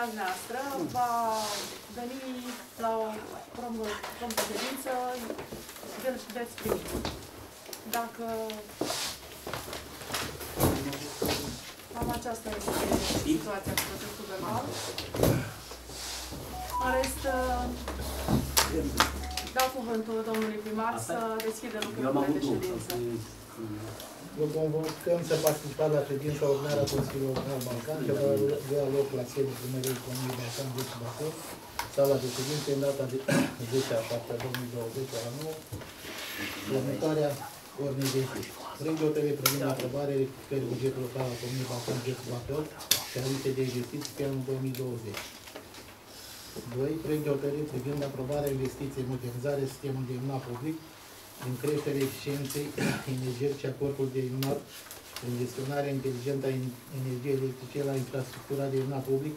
cu permisiunea noastră va veni la o promptă promptă ședință, îl veți primi. Dacă cam aceasta este situația cu procesul verbal. În rest, dau cuvântul domnului primar să deschidă lucrurile de ședință. Vă convocăm să participați la ședința ordinară a Consiliului Local Balcan, care va avea loc la sediul Primăriei Comunii Balcan, Vârș Bacău, sala de ședință în data de 10 a 7 a 2020 la 9, următoarea ordine de zi. Proiect de hotărâre privind aprobare pe bugetul local al Comunii Balcan, Vârș Bacău și a listei de investiții pe anul 2020. 2. Proiect de hotărâre privind aprobarea investiției în modernizare sistemului de iluminat public în creșterea eficienței energetice a corpului de iluminat în gestionarea inteligentă a energiei electrice la infrastructura de iluminat public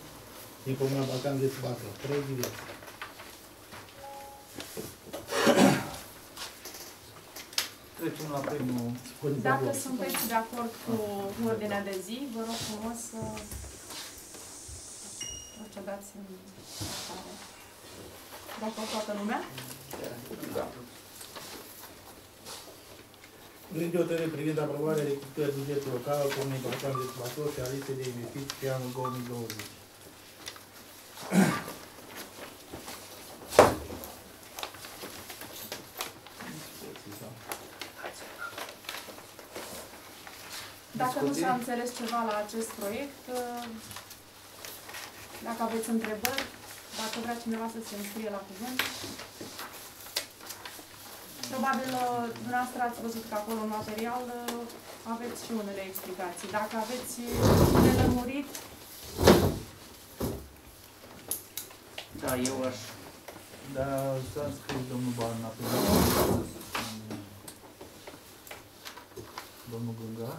din Comuna Balcan de Bacău. Trei direcții. Trecem la primul. Dacă sunteți de acord cu ordinea de zi, vă rog frumos să procedați în stare. Dacă toată lumea? Da. Proiect de hotărâre privind aprobarea rectificării bugetului local al Comunei Balcan de Bacău și a listei de investiții pe anul 2020. Dacă nu s-a înțeles ceva la acest proiect, dacă aveți întrebări, dacă vrea cineva să se înscrie la cuvânt. Probabil dumneavoastră ați văzut că acolo în material aveți și unele explicații. Dacă aveți de lămurit, Da, eu aș... Da, s-a scris domnul Barna pe Domnul Gânga.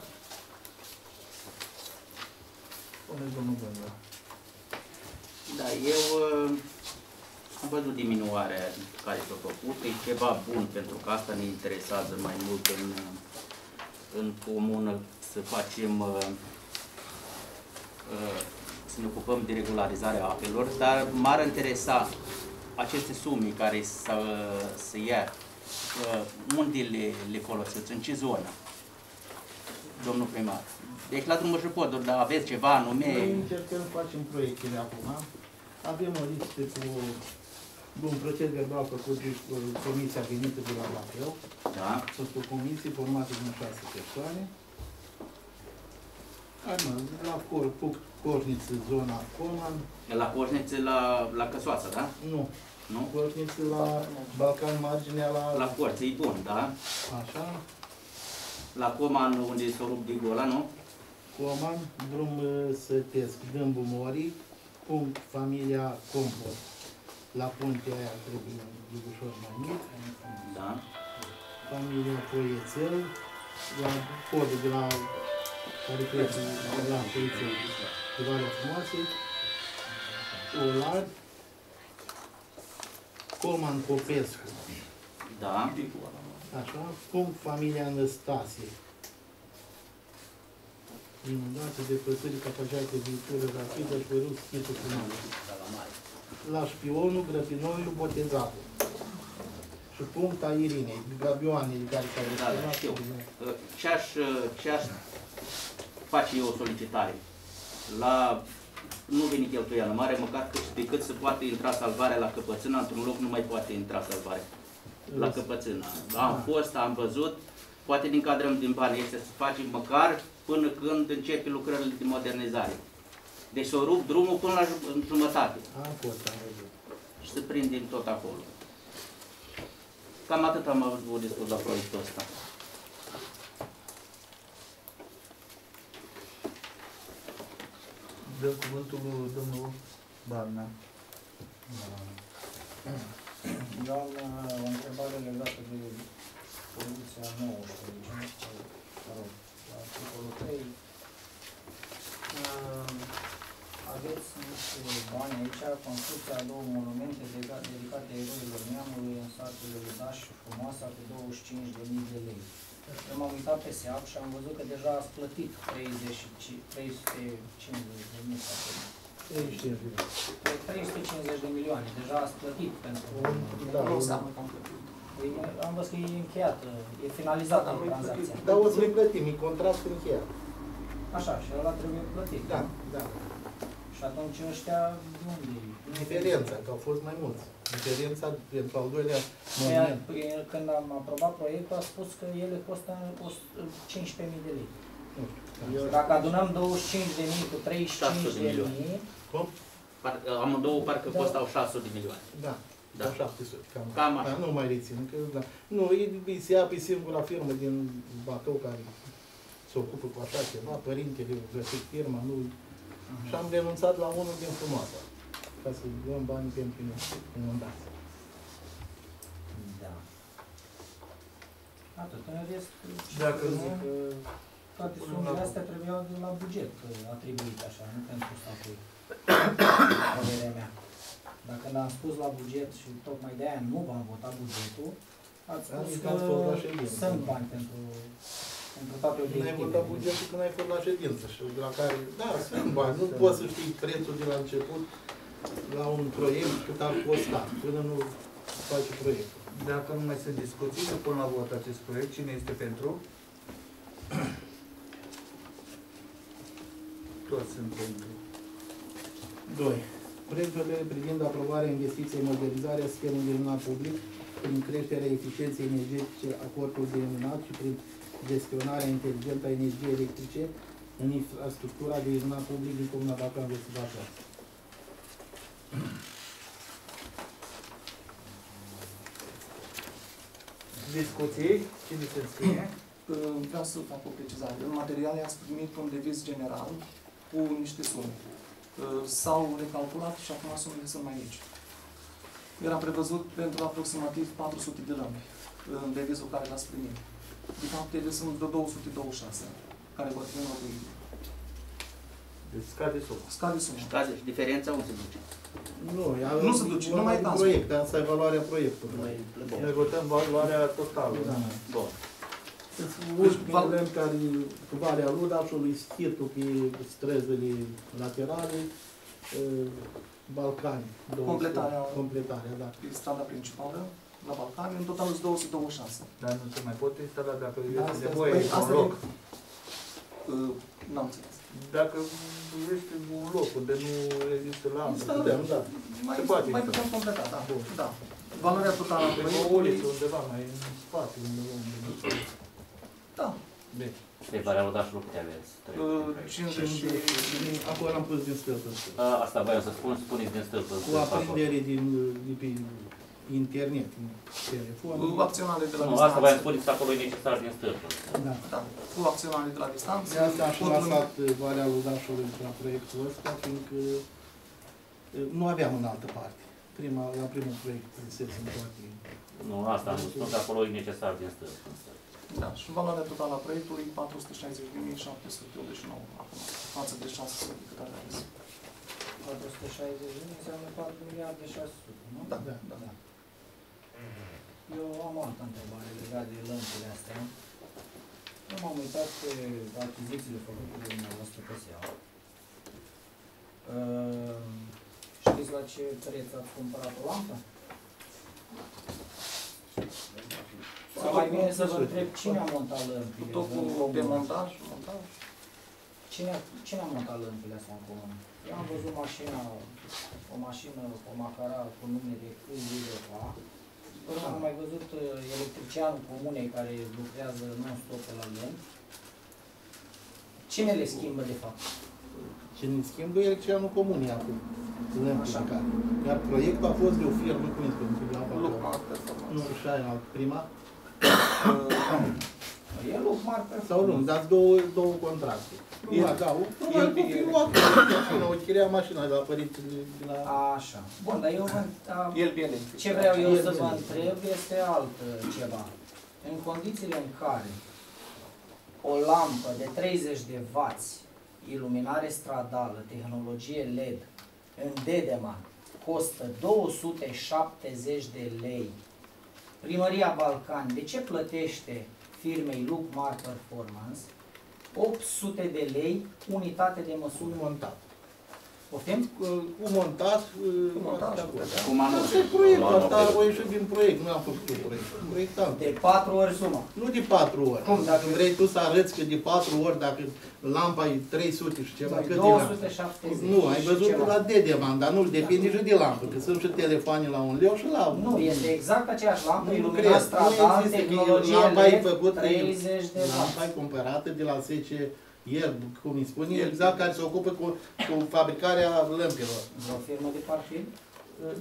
Spuneți domnul Gânga. Da, eu uh, am văzut diminuarea care s-a făcut. E ceva bun pentru că asta ne interesează mai mult în, în comună să facem uh, uh, să ne ocupăm de regularizarea apelor, dar m-ar interesa aceste sume care să, să ia, uh, unde le, le folosiți, în ce zonă, domnul primar? Deci la drumul și poduri, dar aveți ceva anume? Noi încercăm să facem proiectele acum. Avem o listă cu un proces verbal făcut de uh, Comisia venită de la Bacău. Da. Sunt o comisie formată din șase persoane. Hai mă, la Cor, Puc, Corniță, zona Coman. La Coșnețe, la, la Căsoață, da? Nu. Nu? Corniță la Balcan, marginea la... La Corță, e bun, da? Așa. La Coman, unde s-o rup digola, nu? Coman, drum uh, Sătesc, Dâmbu Mori, punct familia Compost. La puntea aia trebuie un ușor mai mic. Da. Familia Poiețel, la podul de la care trece de la Poiețel, de Valea Frumoase, Olad, Coman Popescu, Da. așa, punct familia Anăstasie. Inundații de păsări, capacitate viitură rapidă și rus schitul final. La șpionul, grăpinoiul, botezatul. Și puncta Irinei, gabioanele care s-au Da, da, știu. Ce aș, ce aș face eu o solicitare? La nu veni cheltuială mare, măcar cât, decât să poate intra salvarea la căpățână, într-un loc nu mai poate intra salvarea. La căpățână. Am fost, am văzut, poate ne încadrăm din bani este să facem măcar până când începe lucrările de modernizare. Deci să rup drumul până la ju- în jumătate Am fost, am văzut. și să prindem tot acolo. Cam atât am avut de spus la proiectul ăsta. Dă cuvântul lui domnul Barna. Eu am uh, o întrebare legată de poziția 19, mă rog, la articolul 3. Uh, Aveți niște bani aici, construcția a două monumente dedica- dedicate eroilor neamului în satul Ludaș și Frumoasa cu 25.000 de lei. Eu m-am uitat pe SEAP și am văzut că deja ați plătit 30, și- 350 de mii sau cât. 35 de lei. 350 de milioane, deja ați plătit pentru... Da, Nu un- înseamnă că am plătit. Păi, Am văzut că e încheiată, e finalizată tranzacția. Dar o să-i plătim, e contract încheiat. Așa, și ăla trebuie plătit. Da, da. Și atunci ăștia, de unde e? Diferența, că au fost mai mulți. Diferența pentru al doilea Păi, moment. păi, când am aprobat proiectul, a spus că ele costă 15.000 de lei. Nu știu. Eu, dacă adunăm 25.000 cu 35.000, Par, amândouă parcă Da. costau 600 de milioane. Da, Da. da. 700, cam, Cam așa. Da, nu mai rețin, că, da. Nu, e, e SEAP e singura firmă din Bacău care se ocupă cu așa ceva, părintele găsit firma, nu... Și am renunțat la unul din frumoasa, ca să luăm bani pentru inundații. Da. Atât, în rest, ce Dacă să nu, zic, că toate punem sumele la- astea trebuiau de la buget uh, atribuite așa, nu pentru statul. Părerea mea. Dacă când am spus la buget și tocmai de aia nu v-am votat bugetul, ați Am spus zis că că ați fost la ședință. sunt bani pentru, pentru toate Când ai obiectivele. votat bugetul când ai fost la ședință și la care, da, sunt bani, nu poți să știi prețul de la început la un proiect cât ar costa, până nu faci proiectul. Dacă nu mai sunt discuții, să pun la vot acest proiect. Cine este pentru? Toți sunt pentru. 2. Proiectul privind aprobarea investiției în modernizarea schemului de iluminat public prin creșterea eficienței energetice a corpului de iluminat și prin gestionarea inteligentă a energiei electrice în infrastructura de iluminat public din Comuna Bacău, Vest Bacău. Discuții? Cine se înscrie? Uh, Vreau să fac o precizare. În materiale ați primit un deviz general cu niște sume. Uh, S-au recalculat și acum sumele sunt mai mici. Era prevăzut pentru aproximativ 400 de lămpi uh, în devizul care l-ați primit. De fapt, ele sunt de 226 care vor fi înlocuite. Deci scade suma. Scade suma. Scade și diferența unde se duce? Nu, ea, Nu se duce, nu mai e dați. proiect, asta e valoarea proiectului. Bun. Noi votăm valoarea totală. Da. Bun. Sunt Deci, ultimele val- lemn care cu Valea Ludașului, schitul pe străzile laterale, uh, Balcani. două Completarea. străzi. Completarea, da. Pe strada principală, la Balcani, în total sunt 226. Dar nu se mai pot instala dacă Da, este asta- nevoie păi, de un asta loc. Uh, N-am înțeles. Dacă este un loc unde nu există lampă. Instalăm, da. Mai, Se poate mai instala. putem completa, da. Bun. da. Valoarea totală a Pe o proiectului, uliță undeva mai în spate, undeva unde nu se... da, Deci, Pe Valea Ludașului câte aveți? Trei. uh, 50 și... Acolo am pus din stâlpă. în stâlpă. A, Asta voiam să spun, spuneți din stâlpă. în Cu stâlpă acolo. aprindere din, de pe internet, din telefon. Cu acționare de la Nu, asta voiam să distanță. spuneți acolo e necesar din stâlpă. Da. Da, cu acționare de la distanță. De asta am și pot lumi- lăsat uh, Valea Ludașului la proiectul ăsta, fiindcă uh, nu aveam în altă parte. Prima, la primul proiect însesem toate. Nu, asta am spus că acolo e necesar din stâlpă. Da, și valoarea totală a proiectului 460.789 acum, față de 600 cât are ales. 460 de mii înseamnă 4 miliarde 600, nu? Da, Da. da. da. Eu am o altă întrebare legată de lămpile astea. Eu m-am uitat pe achizițiile făcute de dumneavoastră pe SEA. Uh, știți la ce preț ați cumpărat o lampă? Sau mai bine să vă întreb cine a montat Cu lămpile? tot în cu comună? de montaj, montaj. Cine a, cine a montat lămpile astea în comună? Eu am văzut mașina, o mașină, o macara cu numere UZFA. Până am mai văzut uh, electricianul comunei care lucrează non-stop pe la lămpi. Cine le schimbă de fapt? Ce ne schimbă e ce anul comunii acum. Lămpile Așa. care. Iar proiectul a fost de o firmă, cum este, nu știu, la Lucmar Nu, performanță. și aia, prima. Uh, E loc mare pe Sau nu, dați două, două contracte. El- El, da, el- probabil că el- fi o mașină, o chiria mașina de la părinții de la... Așa. Bun, dar eu vă, a, El bine. ce vreau eu El să bine. vă întreb este alt uh, ceva. În condițiile în care o lampă de 30 de W, iluminare stradală, tehnologie LED, în Dedema, costă 270 de lei, Primăria Balcani, de ce plătește firmei Lookmar Performance 800 de lei unitate de Cu măsură. Montat. Poftim? Cu cu montat, Cu montaj, de acord. da. Cu manual. Asta e proiectul, asta a ieșit din proiect, nu am făcut eu proiect. Proiectant. De 4 ori suma. Nu de patru ori. Cum, dacă- vrei tu să arăți că de patru ori, dacă lampa e 300 și ceva, cât e lampa? 270. Nu, ai și văzut ceva. la Dedeman, dar nu depinde și de lampă, că sunt și telefoane la un leu și la un Nu, este exact aceeași lampă, Nu iluminat cred, nu stradal, există, tehnologie lampa e LED, făcută, 30 de Lampa watt. e cumpărată de la SC Ierb, cum îi spune, exact care se ocupă cu, cu fabricarea lămpilor. Vreo firmă de partid?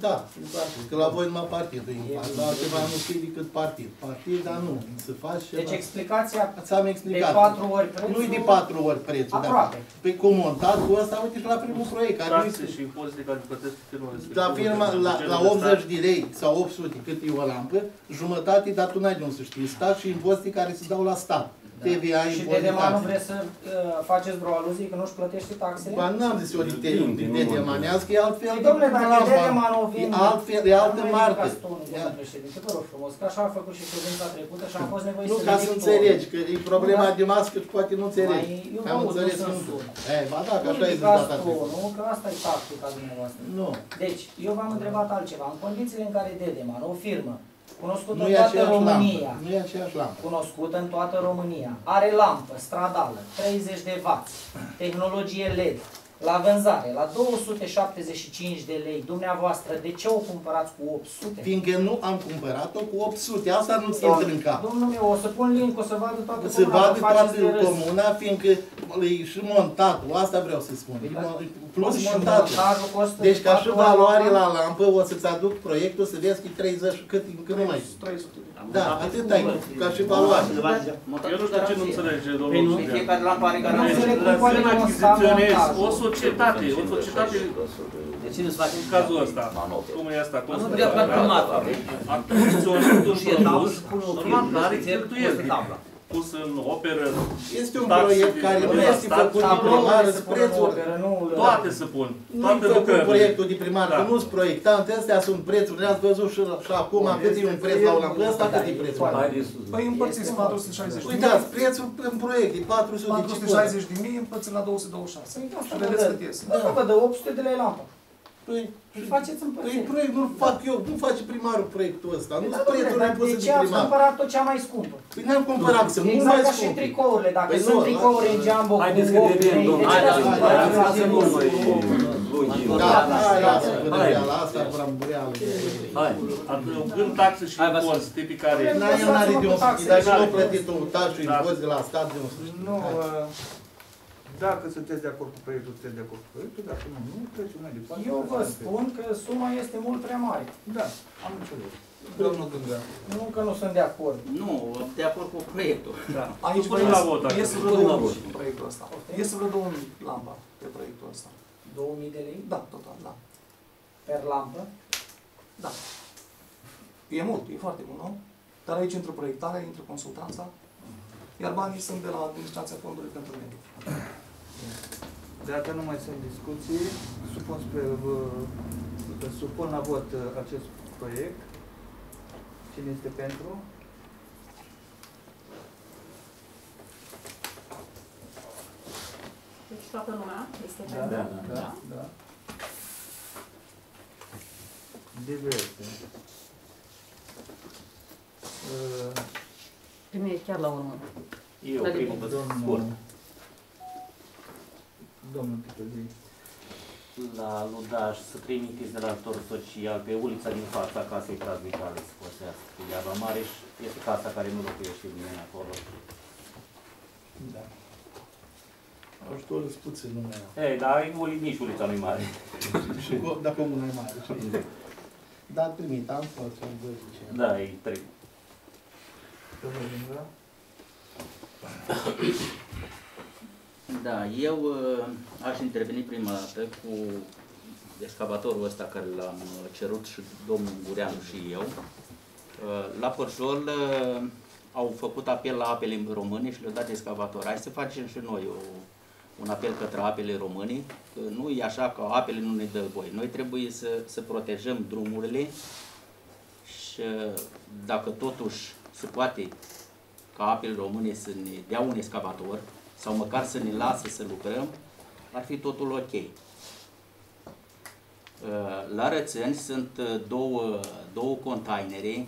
Da, din partid, că la voi numai partidul e E- La altceva nu știi decât partid. Partid, dar nu, se face Deci ceva. explicația Ți-am de explicat. 4 ori prețul... Nu-i de patru ori prețul. dar- Aproape. Pe cu montat cu ăsta, uite și la primul proiect. Care nu Taxe și impozite care plătesc firma respectivă. la firma, la, la 80 de lei sau 800 cât e o lampă, jumătate, dar tu n-ai de unde să știi. Stat și impozite care se dau la stat. TVA, Da. Și impozite, de dema nu taxe. vreți să uh, faceți vreo aluzie că nu-și plătește taxele? Ba n-am zis eu de te de demanează, că e altfel. Păi, domnule, dacă lampa. Dedema nu vin... E altfel, e altă Nu mai marcă. ridicați tonul, domnule președinte, vă rog frumos, că așa a făcut și ședința trecută și am fost nevoit Nu, să ca ridic să tonul. înțelegi, că e problema Nu, da. de mască și poate nu înțelegi. Mai- eu Am vă aud, înțeles nu că sunt nu. surd. E, ba da, că Nu așa e zis ridicați data trecută. tonul, că asta e tactica dumneavoastră. Nu. Deci, eu v-am întrebat altceva. În condițiile în care Dedeman, o firmă, cunoscută Nu în e toată aceeași România, lampă. Nu e aceeași lampă. cunoscută în toată România, are lampă stradală, 30 de W, tehnologie LED, la vânzare, la 275 de lei, dumneavoastră, de ce o cumpărați cu 800? Fiindcă nu am cumpărat-o cu 800, asta nu ți intră în cap. Domnul meu, o să pun link, o să vadă toată Să comuna, vadă vă faceți toată de râs. comuna, fiindcă e și montatul, asta vreau să spun. E mo- Plus Și montatul. montajul costă Deci ca și patru ori valoare mai la lampă, o să-ți aduc proiectul să vezi că e 30 și cât, cât nu mai știu. 300 de Da, atât ai ca și valoare. Eu nu știu ce nu înțelege, Păi domnul nu, Sudean. fiecare lampă are Nu garanție. înțeleg cum Să poate nu demonsta achiziționezi montajul. o societate, o societate, De cine îți face în cazul ăsta, cum e asta, Nu trebuie la primat. achiziționând un Și e tablă produs, și pune o normal, firmă, are și cheltuieli pune tabla. pus în operă, Este un Taxe proiect de- care nu de este stat, făcut de Tabloul primar, se sunt pune în prețuri. operă, nu le- toate se pun, Nu e toate făcut lucrările. proiectul de primar, Da. că nu sunt proiectant, astea sunt prețuri, le-ați văzut și, și acum cât e un preț la o lampă, ăsta cât e prețul? Hai de sus. Păi împărțiți 460 de mii. Uitați, prețul în proiect e 400 de 460 de mii împărțit la 226. Păi asta Și vă vedeți dă. cât iese. Asta vă dă 800 de lei lampă. Păi, Și faceți păi împărțire. proiect nu fac eu, nu face primarul proiectul ăsta, nu Da, sunt domnule, prețurile dar impuse de de ce ați primar. cumpărat tot cea mai scumpă? Păi n-am cumpărat, să nu Exact mai ca și scump. tricourile. Dacă Păi sunt nu, tricouri la- în jumbo cu Haideți că 8 deviem, lei, de domnule. ce Hai, le-ați da, cumpărat? hai, lasă nu mai lungi. Da, hai, lasă Hai. bădăreala asta, brambureală. Hai. Adăugând taxe și Hai, Vasile. impozite pe care N-ai eu n-are de un Taxe, dar și da. nu plătit un tax și Da. impozit de la stat de un Nu, Hai. uh, dacă sunteți de acord cu proiectul, sunteți de acord cu proiectul, dacă nu, nu, trecem mai departe. Eu vă spun că suma este mult prea mare. Da, am înțeles. Domnul Gânga. Nu că nu sunt de acord. Nu, de acord cu proiectul. Da. Aici Supunem la vot. ies acum. vreo Supunem la 2000 vot. proiectul ăsta. Iese vreo 2000 lampa pe proiectul ăsta. 2000 de lei Da, total, da. per lampă. Da. E mult, e foarte mult, nu? Dar aici intră proiectarea, intră consultanța, iar banii sunt de la Administrația Fondului pentru Mediu. Dacă nu mai sunt discuții, supun, spre, vă- supun la vot uh, acest proiect. Cine este pentru? Deci toată lumea este Da, pentru. da, da. da. da. Diverse. Uh, Primei chiar la urmă. Eu, primul pe scurt. Domnul, domnul Titălii. La Ludaș să trimiteți de la ajutor social pe ulița din fața casei Praznicale să folosească. Iar la Mareș este casa care nu locuiește nimeni acolo. Da. Ajutorul sunt puțin, nu mai am. Ei, dar uli- nici ulița nu-i mare. Și cu- dacă omul e mare. știi? Dar trimit, am fost, am văzut ce. Da, e trei. Domnul Gânga. Da, eu uh, aș interveni prima dată cu excavatorul ăsta care l-am uh, cerut și domnul Gureanu și eu. Uh, La Părșol uh, au făcut apel la apele române și le-au dat excavator. Hai să facem și noi o, un apel către apele române, că nu e așa că apele nu ne dă voi. Noi trebuie să, să protejăm drumurile și uh, dacă totuși se poate ca apele române să ne dea un excavator sau măcar să ne lasă să lucrăm, ar fi totul ok. Uh, La Rățăni sunt uh, două, două containere,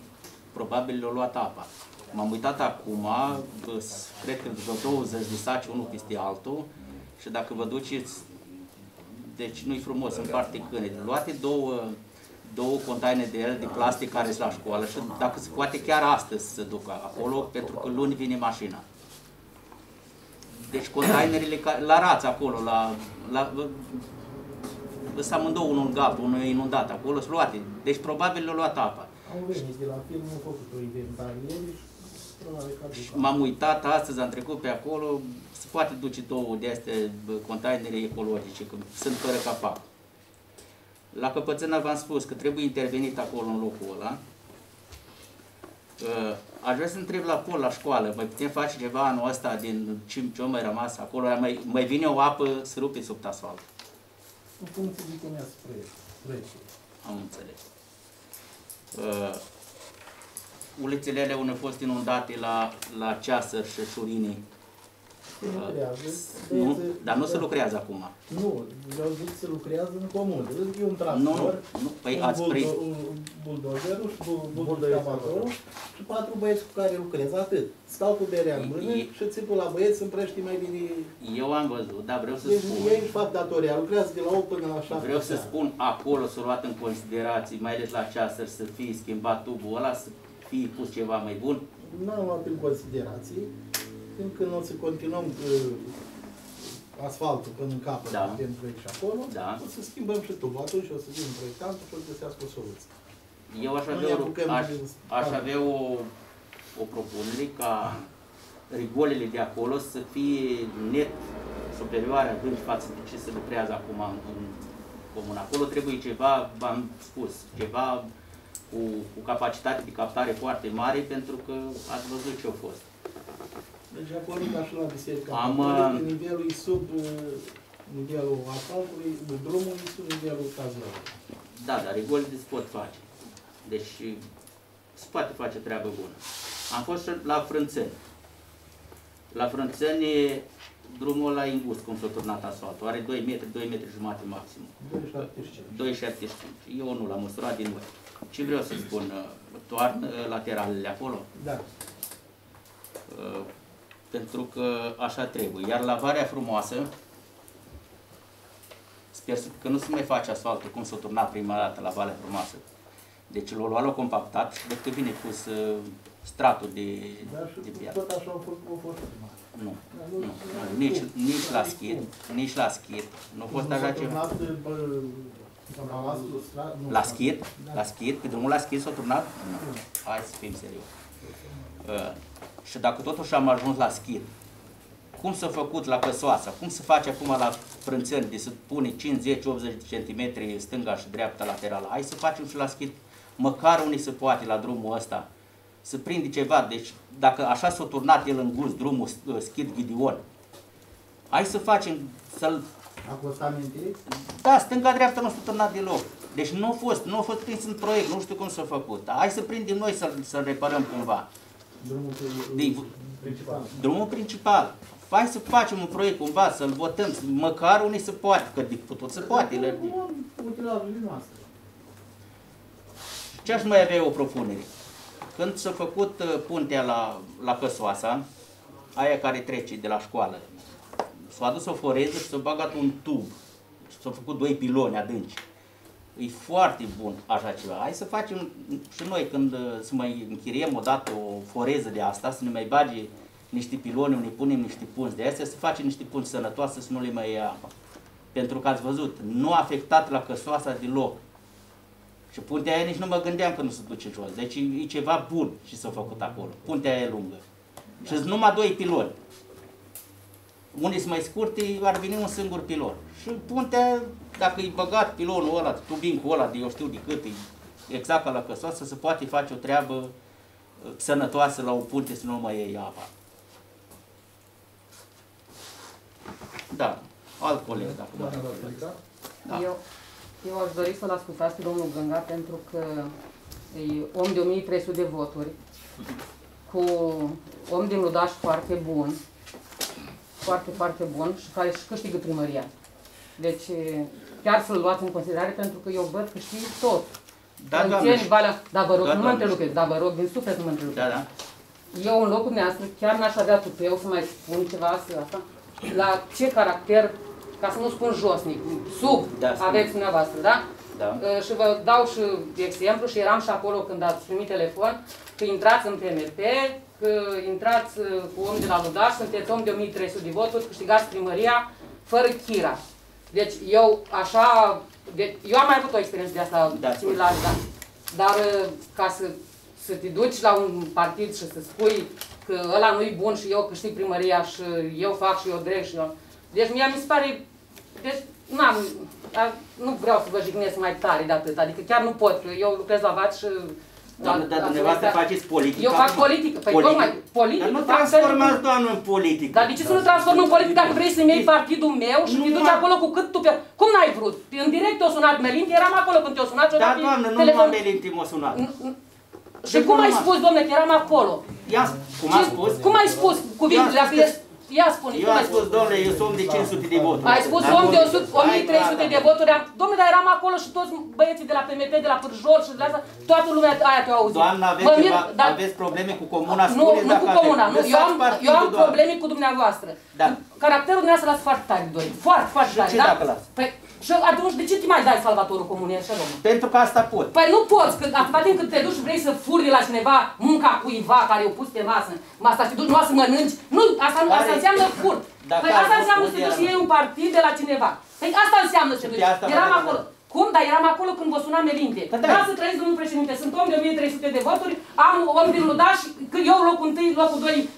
probabil le-au luat apa. M-am uitat acum, uh, cred că vreo 20 de saci, unul peste altul, și dacă vă duceți, deci nu-i frumos, în parte câine, luate două, două containere de ele de plastic care sunt la școală și dacă se poate chiar astăzi să se ducă acolo, pentru că luni vine mașina. Deci containerele ca- la rață acolo, la, la Sunt amândouă, unul gap, unul e inundat, acolo sunt luate. Deci probabil le-a luat apa. Au venit de la film, au făcut o inventariere și probabil că aduc apă. M-am uitat astăzi, am trecut pe acolo, se poate duce două de astea bă, containere ecologice, că sunt fără capac. La Căpățână v-am spus că trebuie intervenit acolo în locul ăla. Uh, Aș vrea să întreb la pol, la școală, mai putem face ceva anul ăsta din ce, ce a mai rămas acolo? Mai, mai vine o apă să rupe sub asfalt. În funcție de cum ia spre proiectul. Am înțeles. Uh, ulițele alea unde au fost inundate la, la ceasă și șurinii. Se lucrează. Nu, băieții- dar nu se lucrează acum. Nu, le-au zis să lucrează în comun. E un tractor, Nu, nu, nu. Păi un, ați prins. buldo- un buldozerul și bu- buldozerul și patru băieți cu care lucrez, atât. Stau cu berea în mână E- și țipul la băieți împrește mai bine. Eu am văzut, dar vreau să Deci spun. ei își fac datoria, lucrează de la 8 până la 7 Vreau să spun, acolo s-a luat în considerație, mai ales la ceasări, să fie schimbat tubul ăla, să fie pus ceva mai bun. Nu am luat în considerație, fiindcă nu o să continuăm uh, asfaltul până în capăt, Da. avem proiect și acolo, Da. o să schimbăm și tubul. Atunci o să vină proiectantul și o să găsească o soluție. Eu aș Nu avea, ne o, apucăm aș, de- aș avea o, o propunere ca rigolele de acolo să fie net superioare adânci față de ce se lucrează acum în, în comun. Acolo trebuie ceva, v-am spus, ceva cu, cu capacitate de captare foarte mare pentru că ați văzut ce a fost. Deci acolo, ca și la biserica Am, Catolică, uh, nivelul e sub uh, nivelul asfaltului, drumul e sub nivelul cazului. Da, dar rigolele se pot face. Deci se poate face treabă bună. Am fost și la Frânțeni. La Frânțeni drumul ăla e îngust, cum s-a turnat asfaltul. Are 2 metri, 2 metri jumate maxim. 2,75. 2,75. Eu nu l-am măsurat din noi. Ce vreau să spun? uh, Toarnă uh, lateralele acolo? Da. Uh, Pentru că așa trebuie. Iar la Varea Frumoasă, sper să- că nu se mai face asfaltul cum s-a turnat prima dată la Valea Frumoasă. Deci l-au luat, l-au compactat și de cât vine pus uh, stratul de, Da, și de piatră. tot așa au fost, au fost prima. Nu, nu, nu. Nici, nici la schid, nici la schid. Nu a fost Nu așa s-a ceva. turnat, bă, balanstul stra- nu, La schid? Da. La schid? Pe drumul la schid s-a turnat? Nu. Hai să fim serios. Uh, și dacă totuși am ajuns la schid, cum s-a făcut la Căsoasa? Cum se face acum la Frânțeni de să pune 50-80 de centimetri stânga și dreapta laterală? Hai să facem și la schid, măcar unii se poate la drumul ăsta, să prinde ceva. Deci dacă așa s-a turnat el în gust drumul uh, schid Ghidion, hai să facem, să-l A costat minte? da, stânga-dreapta nu s-a turnat deloc. Deci nu a fost, nu a fost prins în proiect, nu știu cum s-a făcut. Dar hai să prindem noi să-l, să reparăm cumva. Drumul Din- principal. Drumul principal. Hai să facem un proiect cumva, să-l votăm, să- măcar unii se poate, că de putut se poate. Le- Utilajurile noastre. Ce aș mai avea o propunere? Când s-a făcut uh, puntea la, la Căsoasa, aia care trece de la școală, s-a adus o foreză și s-a bagat un tub. Și s-au făcut doi piloni adânci. E foarte bun așa ceva. Hai să facem și noi când uh, să mai închiriem odată o foreză de asta, să ne mai bage niște piloni, unde punem niște punți de astea, să facem niște punți sănătoase să nu le mai ia apa. Pentru că ați văzut, nu a afectat la Căsoasa deloc. Și puntea aia nici nu mă gândeam că nu se duce jos. Deci e, e ceva bun ce s-a făcut acolo. Puntea aia e lungă. Și sunt numai doi piloni. Unde sunt mai scurte, ar veni un singur pilon. Și puntea, dacă e băgat pilonul ăla, tubincul ăla de eu știu de cât, e exact ca la căsoasă, se poate face o treabă uh, sănătoasă la o punte să nu mai iei apa. Da, alt coleg, dacă mă Doamna Vasilica? Da. Eu, eu aș dori să-l ascultați pe domnul Gânga pentru că e om de 1300 de voturi cu om din Ludaș foarte bun, foarte, foarte bun și care își câștigă primăria. Deci chiar să-l luați în considerare pentru că eu văd că știi tot. Da, Îmi doamne. țin valea, dar vă rog, Da, nu mă doamne. întrerupeți, dar vă rog, din suflet nu mă întrerupeți. Da, da. Eu în locul dumneavoastră chiar n-aș avea tupeu să mai spun ceva să asta. La ce caracter, ca să nu spun josnic, sub Da, spune. aveți dumneavoastră, da? Da. Uh, și vă dau și exemplu și eram și acolo când ați primit telefon, că intrați în PMP, că intrați uh, cu om de la Ludaș, sunteți om de 1300 de voturi, câștigați primăria fără chira. Deci eu așa, de, eu am mai avut o experiență de asta Da. similară, da. Dar uh, ca să, să te duci la un partid și să spui că ăla nu-i bun și eu câștig primăria și eu fac și eu dreg și eu... Deci mie mi se pare... Deci, n-am, a- nu vreau să vă jignesc mai tare de atât, adică chiar nu pot, că eu lucrez la VAT și... Doamne, dar dumneavoastră faceți politică. Eu fac acum. politică, păi tocmai, politică Dar nu fac transformați, pentru- doamnă, în politică. Dar de ce să nu transform în politică dacă vrei să-mi iei partidul meu și te duci am- acolo cu cât tu pe... Cum n-ai vrut? În direct te-a sunat Melinti, eram acolo când te-a sunat și-o Da, dat pe doamnă, nu telefon. m-am Melinti m-a sunat. Și cum ai spus, domnule, că eram acolo? Ia, cum Ce- am spus? Cum ai spus cuvintele? Eu am Dacă spus e- Ia spune, Eu cum am ai spus, spus? domnule, eu sunt om de 500 de voturi. Ai spus Dar om de voi- 100, Hai, 1300 gata. de voturi, am, domnule, dar eram acolo și toți băieții de la PMP, de la Pârjol și de la asta, toată lumea aia te-a auzit. Doamna, aveți, Mă mir, ceva, dar aveți probleme cu comuna? nu, Spuneți nu dacă cu aveți. comuna, nu, eu Lăsați am, partidul, eu am doamnă. probleme cu dumneavoastră. Da. Caracterul dumneavoastră l-ați foarte tare, doi. Foarte, foarte Și tare, ce da? dacă las? Păi, și atunci, de ce te mai dai salvatorul comunei, așa, domnule? Pentru că asta pot. Păi nu poți, că atâta timp cât te duci și vrei să furi de la cineva munca cuiva care o pus pe masă, masa și te duci numai să mănânci, nu, asta, nu, asta Care- înseamnă furt. Dacă Păi ați asta înseamnă făcut să te duci iară, să iei un partid de la cineva. Păi asta înseamnă să te pe duci. asta Eram vă acolo. Cum? Dar eram acolo când vă suna Melinte. Că da. Da, să trăiți, domnul președinte. Sunt om de 1300 de voturi, am om din Ludaș, că eu locul 1, locul 2,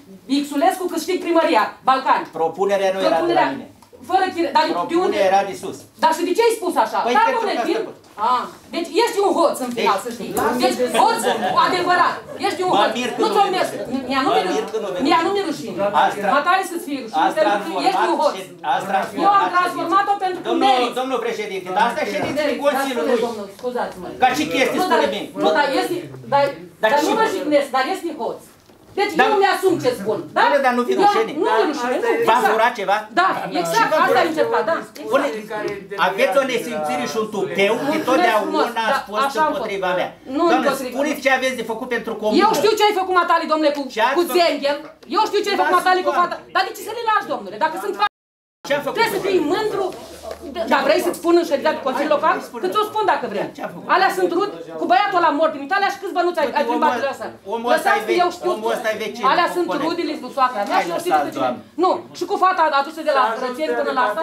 Xulescu, câștig primăria, Balcani. Propunerea nu era de la Propunerea, mine. Fără chire, dar de unde? Propunerea era de sus. Dar și de ce ai spus așa? Păi da, pentru domnule, că asta din... pot. Ah, deci ești un hoț în final, Deci- să știi. Deci hoț, adevărat. Ești un Mă hoț. mir că Nu nu ți-o vine mers. rușine. Mia nu Mă mi-e mir că nu rușine. vine Mia nu rușine. mi-e rușine. Azi tra- Mă tare să-ți fie rușine. Ați pentru că Ești un hoț. transformat, ați transformat Eu am ședința. transformat-o pentru că Domnul, meriți. domnul președinte, dar asta e ședința Meriți, da, Consiliului. spune, domnul, scuzați-mă. Ca și chestii, Nu, dar, spune bine. nu, dar este, dar, Dar dar și- nu mă jignesc, dar este hoț. Deci Dar- eu mi-asum ce spun, da? Bine, dar nu fi Eu- rușine. Nu mi rușine, nu. V-am exact. furat ceva? Da, exact, asta ai încercat, da. Bune, exact. aveți o nesimțire și un tupeu, Mulțumesc întotdeauna frumos, ați da, fost așa am împotriva fost. mea. Nu Doamne, împotriva. spuneți ce aveți de făcut pentru comună. Eu știu ce ai făcut matali, domnule, cu, Ce ați cu făcut? Zengel. Eu știu ce ai făcut Lasă, matali cu doamne. fata. Dar de ce să le lași, domnule? Dacă sunt fa- Ce am făcut? Trebuie să fii mândru. Dar vrei să-ți spun în ședința de Consiliu Local? Că ți-o spun dacă vrei. Ce-am făcut? Alea sunt rud cu băiatul la mort din Italia și câți bănuți ai, ai Omul- plimbat de asta. omul ăsta Lăsați e că ve- eu știu. omul ăsta e vecin, Alea cu sunt coleg. rudele lui soacra mea Hai, și eu știu lăsați, pe cine. doamne. Nu, și cu fata adusă de la rățeni până la asta.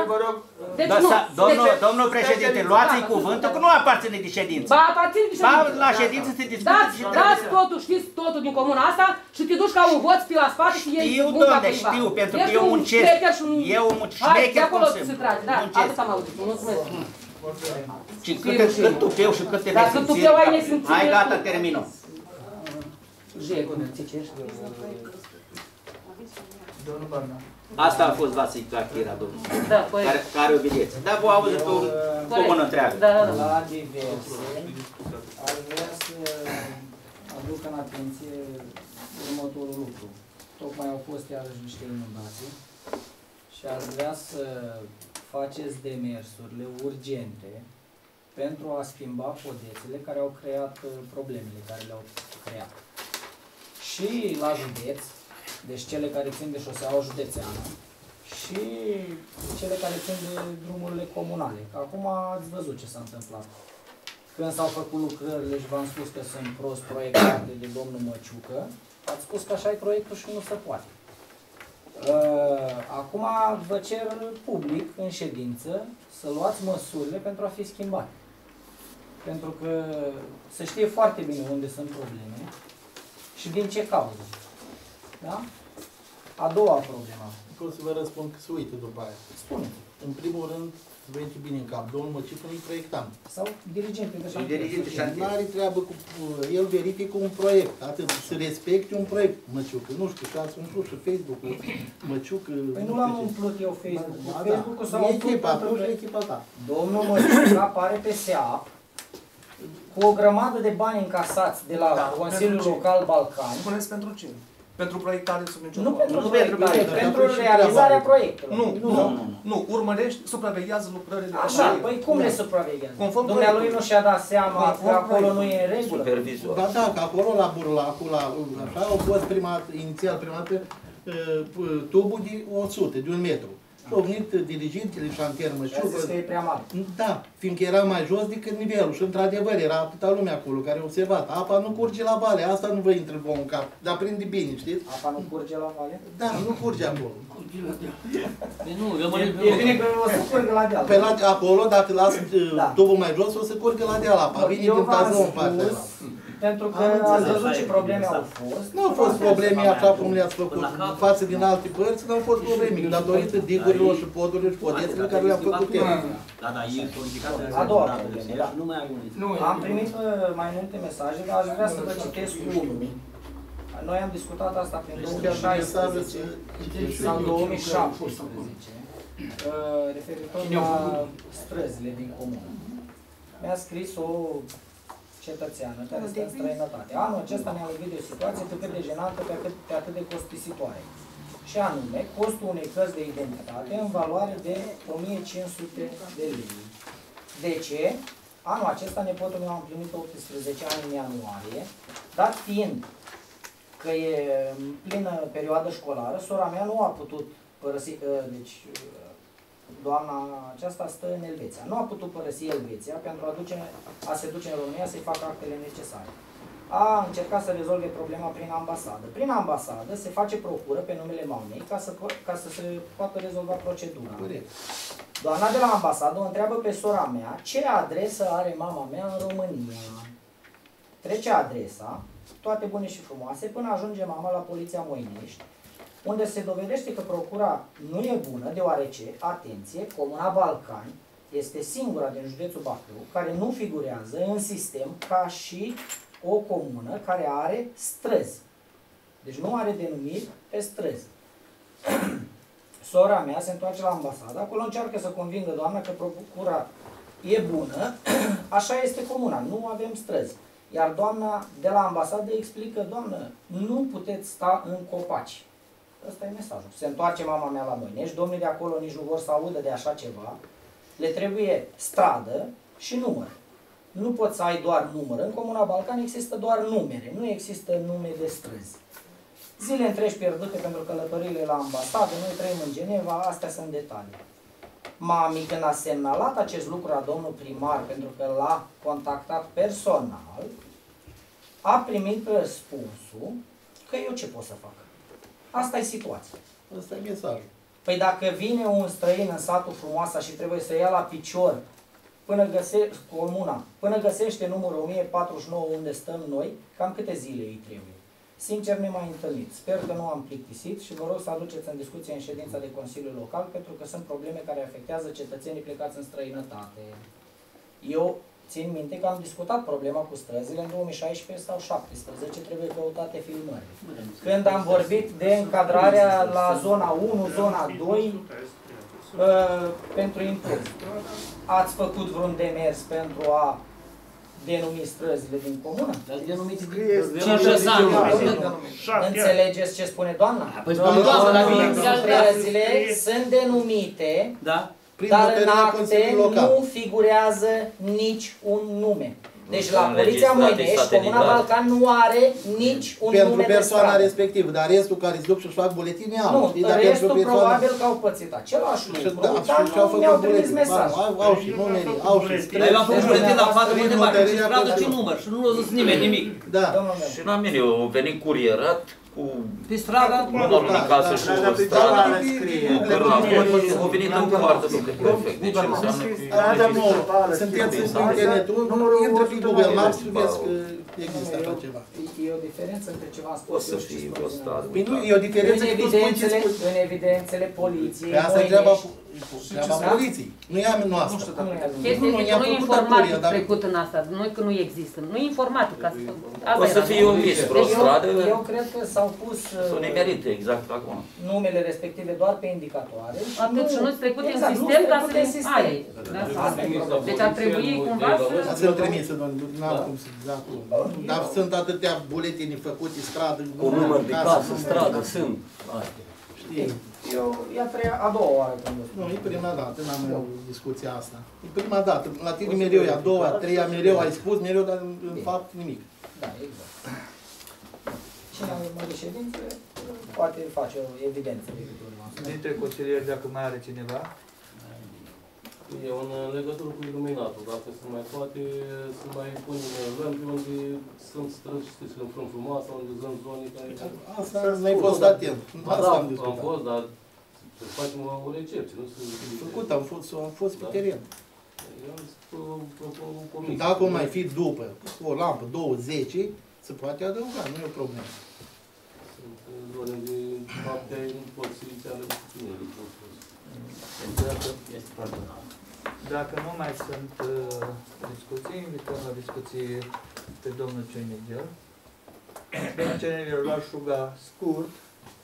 Deci Da, nu. sa- domnul, Deci- domnul președinte, luați-i Da. cuvântul că nu aparține de ședință. Ba, aparțin de Ba, ședință. la Da, ședință da. se discută Dați, și dați trebuie- totul, știți totul din comuna asta și te duci ca un hoț pe la spate și iei Știu, munca domne, cuiva. știu, pentru că Ești eu un muncesc. șmecher și un... Eu muncesc, Hai, șmecher de acolo cum se- se trage, da, muncesc. atât am auzit, mulțumesc. Și cât, cât tupeu și câte Dar cât nesimțiri. tupeu ai nesimțiri, Hai, ești gata, tu. termină. Jego, ne zicești? Domnul Barna. Asta a fost Vasica Chira, domnul. Da, păi, Care, care o vedeți. Dar vă auzit pe un comună întreagă. da, da, da. La diverse, aș vrea să aduc în atenție următorul lucru. Tocmai au fost iarăși niște inundații și aș vrea să faceți demersurile urgente pentru a schimba podețele care au creat uh, problemele care le-au creat. Și la județ, deci cele care țin de șoseaua județeană, și cele care țin de drumurile comunale. Că acum ați văzut ce s-a întâmplat. Când s-au făcut lucrările și v-am spus că sunt prost proiectate de domnul Măciucă, ați spus că așa e proiectul și nu se poate. Uh, Acum vă cer public, în ședință, să luați măsurile pentru a fi schimbate. Pentru că se știe foarte bine unde sunt probleme și din ce cauză. Da? A doua problemă. Pot să vă răspund că se uită după aia. Spuneți. În primul rând, să vă intre bine în cap, domnul Măciucă nu-i proiectant. Sau dirigente de Și șantier. dirigent de șantier. Nu are treabă cu... El verifică un proiect. Atât. Să respecte un proiect, Măciucă. Nu știu, că ați umplut și Facebook-ul, Măciucă... Păi nu știu l-am ce. umplut eu Facebook-ul. Ba da. Facebook-ul s-a E umplut echipa, pentru tu că și echipa ta. domnul Măciucă apare pe SEAP cu o grămadă de bani încasați de la Da, Consiliul pentru ce? Local Balcani. Spuneți pentru ce? Pentru proiectare sub nicio Nu formă. pentru Nu proiectare, pentru pentru proiectare. realizarea proiectului. Nu, Nu, nu, nu, nu. nu, urmărești, supraveghează lucrările. Așa, păi cum le supraveghează? Conform Dumnealui proiectului. nu și-a dat seama că Conform acolo nu e în proiectului. regulă? Supervizor. Ba da, că acolo la burlacul, la, așa, au fost prima, inițial prima dată uh, tubul de 100, de un metru. Și au venit dirigintele șantier Și a Mășiu, zis că e prea mare. Da, fiindcă era mai jos decât nivelul și într-adevăr era atâta lume acolo care a observat. Apa nu curge la vale, asta nu vă intră vouă în cap, dar prinde bine, știți? Apa nu curge la vale? Da, nu curge acolo. Păi nu, rămâne E, e bine că o să curgă la deal. Pe la, acolo, dacă las uh, Da. tubul mai jos, o să curgă la deal apa. Vine Eu din v-am tază în partea spus, asta. Pentru că Am ați înțeles, văzut așa ce e probleme au exact. fost. Nu au fost probleme așa cum le-ați făcut Până la capăt. față din alte părți, nu au fost probleme datorită digurilor și podurilor și podețelor care le-am făcut eu. Da, da, e solidificată A doua de problemă, deci da. Nu mai ai unde. Nu, Am primit uh, mai multe mesaje, dar aș vrea să vă citesc unul. Noi am discutat asta prin Chiar mesajul 2016 sau 2017, uh, referitor la străzile din comună. Mi-a scris o cetățeană care stă în străinătate. Anul acesta ne-am lovit de o situație pe cât de jenantă, pe atât, pe atât de costisitoare. Și anume, costul unei cărți de identitate în valoare de 1500 de lei. De ce? Anul acesta nepotul meu a împlinit 18 ani în ianuarie, dat fiind că e în plină perioadă școlară, sora mea nu a putut părăsi, uh, deci uh, doamna aceasta stă în Elveția. Nu a putut părăsi Elveția pentru a, duce, a se duce în România să-i facă actele necesare. A încercat să rezolve problema prin ambasadă. Prin ambasadă se face procură pe numele mamei ca să, po- ca să se poată rezolva procedura. Corect. Doamna de la ambasadă o întreabă pe sora mea ce adresă are mama mea în România. Trece adresa, toate bune și frumoase, până ajunge mama la Poliția Moinești, unde se dovedește că procura nu e bună, deoarece, atenție, Comuna Balcani este singura din județul Bacău care nu figurează în sistem ca și o comună care are străzi. Deci nu are denumiri pe străzi. Sora mea se întoarce la ambasadă, acolo încearcă să convingă doamna că procura e bună, așa este comuna, nu avem străzi. Iar doamna de la ambasadă explică, doamnă, nu puteți sta în copaci. Ăsta e mesajul. Se întoarce mama mea la Moinești, domnii de acolo nici nu vor să audă de așa ceva, le trebuie stradă și număr. Nu poți să ai doar număr. În Comuna Balcan există doar numere, nu există nume de străzi. Zile întregi pierdute pentru călătoriile la ambasadă, noi trăim în Geneva, astea sunt detalii. Mami, când a semnalat acest lucru la domnul primar, pentru că l-a contactat personal, a primit răspunsul că eu ce pot să fac. Asta e situația. Ăsta e mesajul. Păi dacă vine un străin în satul frumoasa și trebuie să ia la picior până găse comuna, până găsește numărul 1049 unde stăm noi, cam câte zile îi trebuie? Sincer, ne mai întâlnit. Sper că nu am plictisit și vă rog să aduceți în discuție în ședința de Consiliu Local, pentru că sunt probleme care afectează cetățenii plecați în străinătate. Eu țin minte că am discutat problema cu străzile în 2016 sau 2017, trebuie căutate filmări. Când am vorbit de încadrarea la zona 1, zona 2, uh, pentru impost. Ați făcut vreun demers pentru a denumi străzile din comună? Dar denumiți Scrie- Cine șase ani. Înțelegeți ce spune doamna? Păi spune doamna, dar bine. Străzile sunt denumite, Da? Prin dar în hotărârea acte Consiliului Local. nu figurează nici un nume. Deci la Sunt Poliția înregistrate Moinești, Comuna satelital. Balcan nu are nici un Pentru nume de persoana stradă. respectivă, dar restul care îți duc și fac buletine au. Nu, știi, dar pentru restul persoana- probabil că au pățit același Și, lucru, da, dar și, și au nu făcut mi-au trimis buletine. mesaj. Au, au și numeri, au și Dar eu străzi. am făcut buletin la față Prin de mare, și hotărârea stradă și Consiliului. număr și nu a zis nimeni nimic. Da. Domnul meu. Și la mine au venit curierat cu Pe strada, nu doar în casă și Strada o principală stradă. scrie. Cu cărnavori, au venit în poartă, domnule prefect. Deci înseamnă Strada nouă. Sunteți în internet, intră pe Google Maps și vezi că există așa ceva. E o diferență între ce v-am spus O să eu și fie spuneți o stradă. Păi nu, e o diferență în că tu spui ce evidențele, spui. în evidențele poliției, Pe asta e treaba, Moinești, treaba Da? poliției. Nu e a noastră. cum e adunat? Chestia Nu, este i-am că nu e făcut informatic datoria, dar- trecut în asta, noi că nu există. Nu e informatic. Asta, asta O să era. fie omis vreo Deci eu, stradă. eu cred că s-au s-au pus Sunt uh, nimerite exact acum. numele respective doar pe indicatoare. și Atât și nu-ți trecut în exact, nu sistem ca să trecute le în sistem. ai. Da, Asta e problema. Deci ar trebui cumva să... Să-l trimis, n-am cum să da acolo. Dar sunt atâtea buletini făcute, stradă, Cu număr de casă, număr de stradă, casă. sunt. Astea. Știi? Eu, e a, treia, a doua oară când o spun. Nu, e prima dată, n-am eu discuția asta. E prima dată. La tine mereu e a doua, a treia, mereu ai spus, mereu, dar în, în fapt nimic. Da, exact. Cine a urmat de ședințe, poate face o evidență de câte ori v-am spus. Dintre consilieri, dacă mai are cineva, E în legătură cu iluminatul, dacă se mai poate să mai punem lămpi unde sunt străzi, știți, în front frumoasă, unde sunt zone care... Asta n-ai fost atent. Ba Asta da, am am discutat. fost, dar să facem o o recepție, nu să... Făcut, am fost, am fost pe Da. teren. Eu am zis, pro- propun o comisie. Dacă o mai fi după, o lampă, două, zece, se poate adăuga, nu e o problemă. Sunt uh, zone de noaptea, nu pot să îi țeală cu tine. dacă, dacă nu mai sunt uh, discuții, invităm la discuție pe domnul Cenegel. Domnul Cenegel l-aș ruga scurt,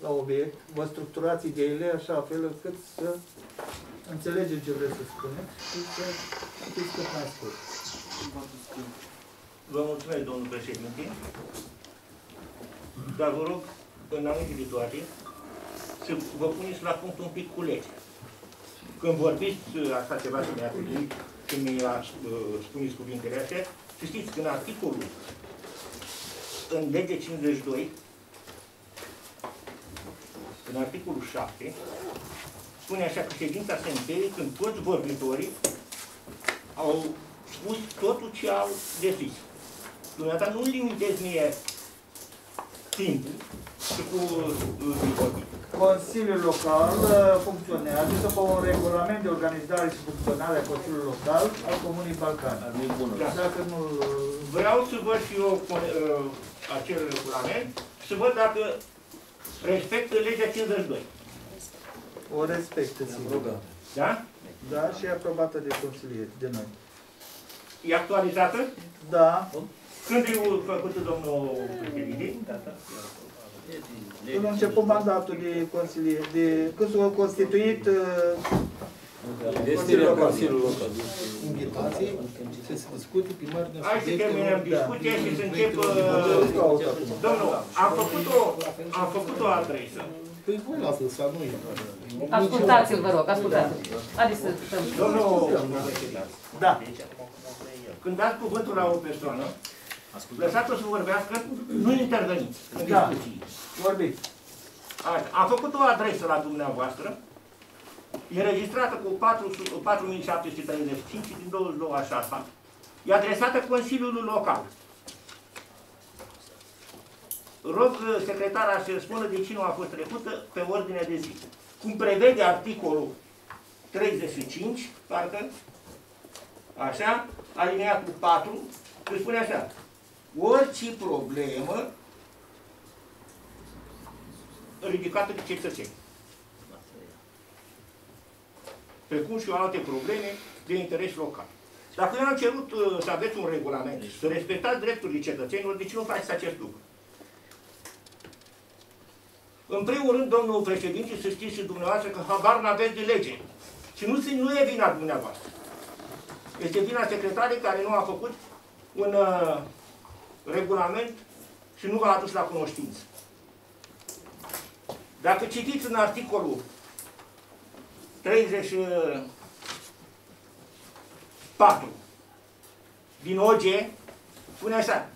la obiect, vă structurați ideile așa fel încât să înțelegeți ce vreți să spuneți și să fiți cât mai scurt. Vă mulțumesc, domnul președinte. Dar vă rog, înainte de toate, să vă puneți la punct un pic cu legea. Când vorbiți uh, așa ceva să mi-a atribuit, când mi-a uh, spuneți cuvintele astea, să știți că în articolul, în lege 52, în articolul 7, spune așa că ședința se încheie când toți vorbitorii au spus totul ce au de zis. Dumneata nu limitezi mie timpul și cu uh, vorbit. Consiliul local uh, funcționează după un regulament de organizare și funcționare a Consiliului Local al Comunii Balcani. Da. Dacă nu Vreau să văd și eu uh, acel regulament și să văd dacă respectă legea 52. o respectă, sigur. Da? Da, și e aprobată de consilieri, de noi. E actualizată? Da. Când e făcută domnul președinte? Când a început mandatul de consilier, de, când s-a constituit uh, Investirea Consiliului Local. Invitații să se discute pe marginea Hai să terminăm discuția și să încep... Da. uh, Domnul, am făcut o, am făcut o adresă. Păi voi lasă să nu e. Ascultați-l, vă rog, ascultați-l. Haideți să stăm. Domnul, Da. când dați cuvântul la o persoană, lăsați-o să vorbească, nu interveniți în Da. discuții. Vorbiți. Așa, Am făcut o adresă la dumneavoastră, e registrată cu 400 4735 din 22 a 6 e adresată Consiliului Local. Rog uh, secretara să spună de ce nu a fost trecută pe ordinea de zi. Cum prevede articolul 35, parcă, așa, alineatul 4, că spune așa, orice problemă ridicată de cetățeni. Precum și alte probleme de interes local. Dacă eu am cerut uh, să aveți un regulament, să respectați drepturile cetățenilor, de ce nu faceți acest lucru? În primul rând, domnul președinte, să știți și dumneavoastră că habar n-aveți de lege. Și nu, se- nu e vina dumneavoastră. Este vina secretarii care nu a făcut un uh, regulament și nu v-a adus la cunoștință. Dacă citiți în articolul 34 din OG, spune așa,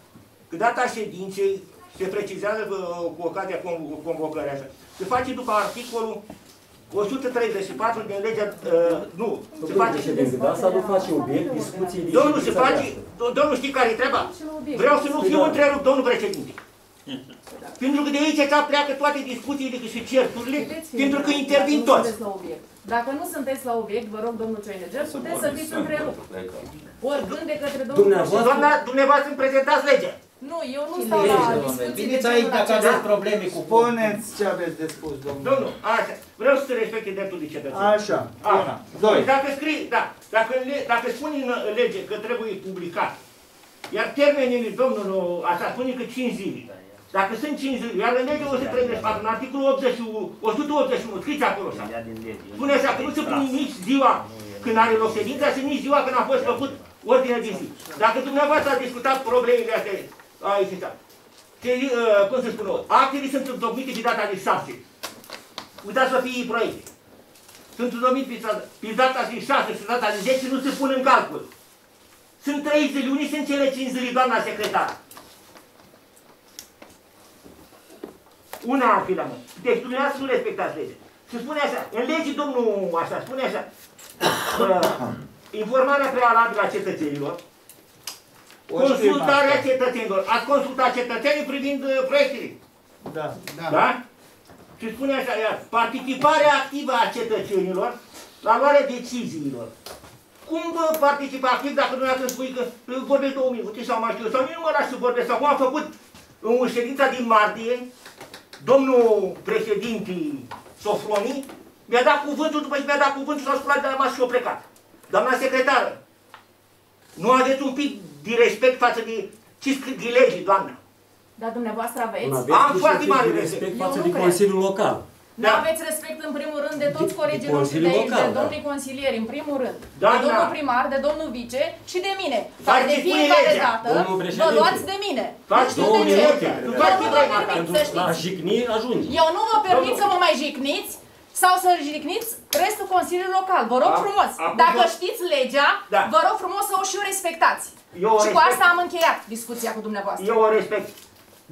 că data ședinței se precizează uh, cu ocazia con- convocării așa. Se face după articolul 134 din legea, uh, nu, se face... Președinte, dar asta nu face obiect discuției din Domnul, se ședința face, aceasta. do- domnul știi care e treaba? Vreau să nu fiu întrerupt, domnul președinte. Pentru că de aici ca pleacă toate discuțiile și certurile, pentru că intervin Nu toți. sunteți la obiect. Dacă nu sunteți la obiect, vă rog, domnul Cioineger, puteți să fiți întrerupt. Oricând de către domnul Dumneavoastră- Doamna, dumneavoastră îmi prezentați legea. Nu, eu nu stau la discuții de Veniți genul aici dacă acesta. aveți probleme cu Spuneți ce aveți de spus, domnul. Domnul, așa, vreau să se respecte dreptul de cetățean. Așa, Așa. una, doi. Deci dacă scrii, da, dacă, le, dacă spune în lege că trebuie publicat, iar termenele, domnul, așa, spune că 5 zile. Dacă sunt 5 zile, iar în legea 134, în articolul 81, 181, scriți acolo așa. Spune așa, că nu se pune nici ziua când are loc ședința și nici ziua când a fost făcut ordinea de zi. Dacă dumneavoastră ați discutat problemele astea, aici está. Ce, uh, cum să spun eu, actele sunt întocmite pe data de 6. Uitați să fie proiecte. Sunt întocmite pe, data- pe data de 6 și data de 10 nu se pun în calcul. Sunt 3 zile, unii sunt cele 5 zile, doamna secretar. Una ar fi la mână. Deci dumneavoastră nu respectați legea. Se spune așa, în lege domnul așa, spune așa, uh, informarea prealabilă a cetățenilor, O știm consultarea asta. cetățenilor. Ați consultat cetățenii privind uh, proiectele. Da. Da? Și spune așa, iar, participarea activă a cetățenilor la luarea deciziilor. Cum vă participa activ dacă dumneavoastră spui că uh, vorbesc două minute sau mai știu, sau nici nu mă las să vorbesc, sau cum am făcut în ședința din martie, domnul președinte Sofroni mi-a dat cuvântul, după ce mi-a dat cuvântul, s-a sculat de la masă și a plecat. Doamna secretară, nu aveți un pic de respect față de ce scrie de lege, doamna? Dar dumneavoastră Nu aveți? aveți Am nici foarte un pic mare de respect. respect Eu față nu de cred. Consiliul Local. Nu aveți respect în primul rând de toți De- colegii de noștri de Consiliul aici, Local, de da. domnii consilieri, în primul rând, Da, de domnul da. primar, de domnul vice și de mine, Faceți care de cu fiecare legea, dată domnul vă președinte. luați de mine. Faci Nu știu două de ce. minute. Nu Eu faci nu vă treaba ta, permit Pentru să la știți. jigni ajunge. Eu nu vă permit să mă mai jigniți sau să jigniți restul Consiliului Local. Vă rog A- frumos, acum dacă vă- știți legea, Da. vă rog frumos să o și o respectați. Eu o și cu respect. asta am încheiat discuția cu dumneavoastră. Eu o respect.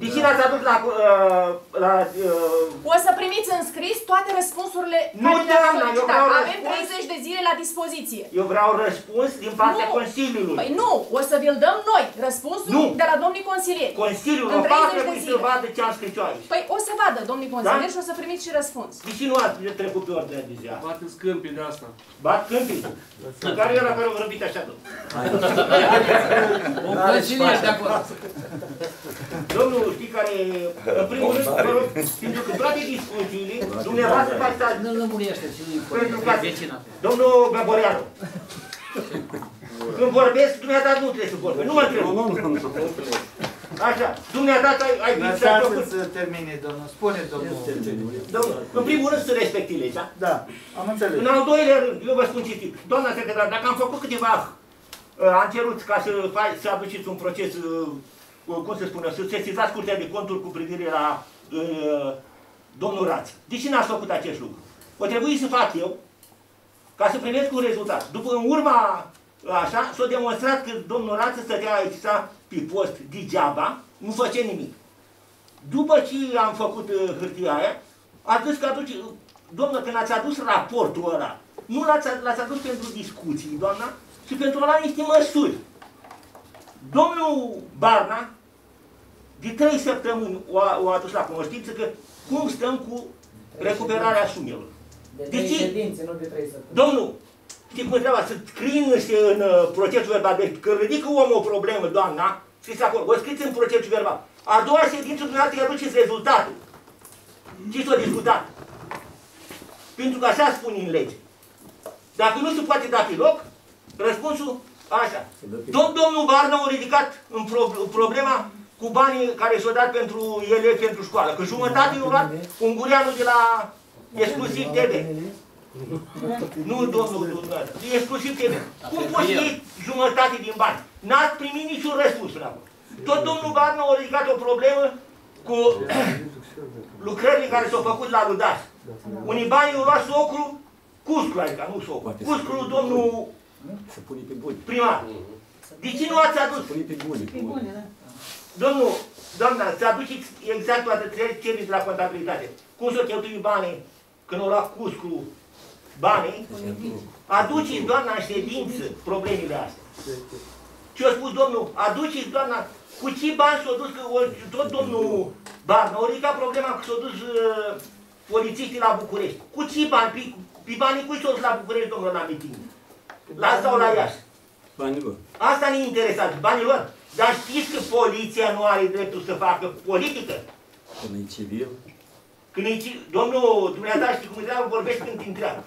De ce l-ați adus la... Uh, la uh, O să primiți în scris toate răspunsurile Nu, care le-am doamna, eu solicitat. vreau Avem răspuns. 30 de zile la dispoziție. eu vreau răspuns din partea Nu. Consiliului. Păi nu, o să vi-l dăm noi, răspunsul Nu. de la domnii consilieri. Consiliul În local 30 de trebuie să zile. vadă ce am scris eu aici. Păi o să vadă domnii consilieri Da? și o să primiți și răspuns. De ce nu ați trecut pe ordinea de zi? asta? Bate scâmpii de asta. Bat câmpii. Care era care au vorbit așa, domnul? Un consilier de acolo. Domnul, știi care, în primul rând, vă rog, pentru că toate discuțiile, dumneavoastră faceți Nu lămurește și nu-i Pentru că- vecina. Domnul Gaboreanu. Când vorbesc, dumneata nu trebuie să vorbesc. Nu mă întreb. Nu, nu, nu. Așa, dumneata ai, ai ai Lăsați făcut. să termine, domnul. Spune, domnul. Domnul, în primul rând să respecti legea. Da, am înțeles. În al doilea rând, eu vă spun citit. Doamna secretar, dacă am făcut câteva uh, am cerut ca să, fa- să aduceți un proces, uh, uh, cum se spune, să sesizați Curtea de Conturi cu privire la uh, domnul Raț. De ce n-ați făcut acest lucru? O trebuie să fac eu ca să primesc un rezultat. După, în urma, așa, s-a demonstrat că domnul Rață stătea aici sta pe post degeaba, nu făcea nimic. După ce am făcut uh, hârtia aia, a zis că aduce, domnă, când ați adus raportul ăla, nu l-ați, l-ați adus pentru discuții, doamna, ci pentru a lua niște măsuri. Domnul Barna, de trei săptămâni, o, a- o adus la cunoștință că cum stăm cu recuperarea sumelor. De De trei ce? ședințe, nu de trei săptămâni. Domnul, știi cum e treaba? Să scrii în, în uh, procesul verbal. Deci că ridică omul o problemă, doamna, scriți acolo, o scriți în procesul verbal. A doua ședință, dumneavoastră, îi aduceți rezultatul. Ce s-a discutat? Pentru că așa spune în lege. Dacă nu se poate da pe loc, răspunsul așa. Tot domnul Barna a ridicat în pro- problema cu banii care s-au dat pentru elevi pentru școală. Că jumătate i-a luat ungureanul de la exclusiv TV. Nu, domnul, dumneavoastră, e exclusiv TV. Cum poți să iei jumătate din bani? N-ați primit niciun răspuns până acum. Tot domnul Barna a ridicat o problemă cu lucrările care s-au făcut la Ludaș. Unii bani i-au luat socru, Cuscru, adică nu socru, Poate Cuscru, domnul Să pune pe buni. primar. De ce nu ați adus? Să pune pe buni. Domnul, doamna, să aduceți exact toate cereți la contabilitate. Cum să cheltui banii când o lua Cuscru banii? Aduceți, doamna, în ședință problemele astea. Ce a spus domnul? Aduceți, doamna, cu ce bani s-au dus, că o- tot domnul Barna a ridicat problema că s-au dus uh, polițiștii la București. Cu ce bani? Pe, pe banii cui s-au dus la București, domnul, la miting? La sau la Iași? Banilor. Asta ne interesează, banii lor. Dar știți că poliția nu are dreptul să facă politică? Până e civil. Când îi, ci- domnul, dumneata știi cum întreabă, vorbești când te întreabă.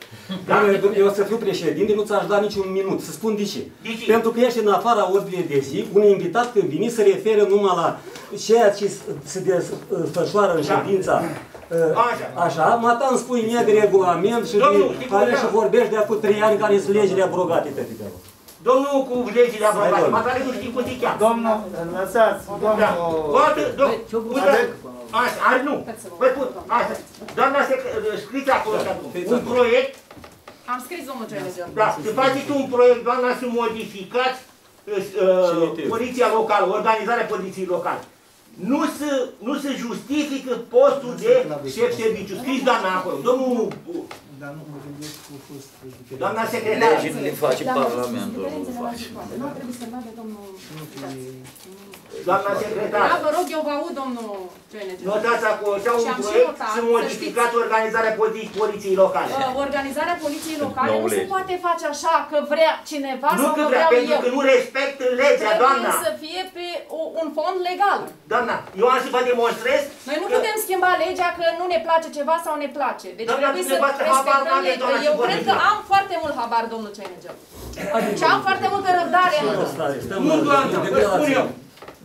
Domnule, eu să fiu președinte, nu ți-aș da niciun minut, să spun de ce. De ce? Pentru că ești în afara ordinii de zi, un invitat când vine se referă numai la ceea ce se desfășoară în Da. ședința. Așa. Așa, mata îmi spui mie de regulament și Domnul, de, știi cum care era? și vorbești de acum trei ani care sunt legile abrogate pe tine. Domnul cu legile aprobate, domnule. măcar nu știi cum te cheamă. Domnul, lăsați, Da. domnul... Toată, do- uite, așa, are, nu. Vă spun, așa. Doamna, sec- scriți acolo și acum. Un proiect, Am scris domnul Cenegel. da, să faceți un proiect, doamna, să modificați uh, poliția locală, organizarea poliției locale. Nu se, nu se justifică postul de șef serviciu. Scris doamna acolo. Domnul, Dar nu mă gândesc că a fost... doamna secretară. Legile le face Da, Parlamentul, nu diferențele la face. situație. Nu trebuie să vadă domnul... Doamna Da, secretară. vă rog, eu vă aud, domnul Cenegel. Notați acolo, așa Și un am și proiect notat, să să modificați organizarea poli- poliției locale. Uh, Organizarea poliției locale Nouă nu se lege. poate face așa că vrea cineva Nu sau că că vrea, vreau pentru eu. că nu respectă legea, doamna. Trebuie să fie pe o- un fond legal. Doamna, eu am să vă demonstrez Noi nu că- putem schimba legea că nu ne place ceva sau ne place. Deci Doamna, trebuie să dumneavoastră habar respectăm n-aveți, legea. doamna, Eu și cred vorbiți. că am foarte mult habar, domnul Cenegel. Și am foarte multă răbdare în Nu, doamna, vă spun eu.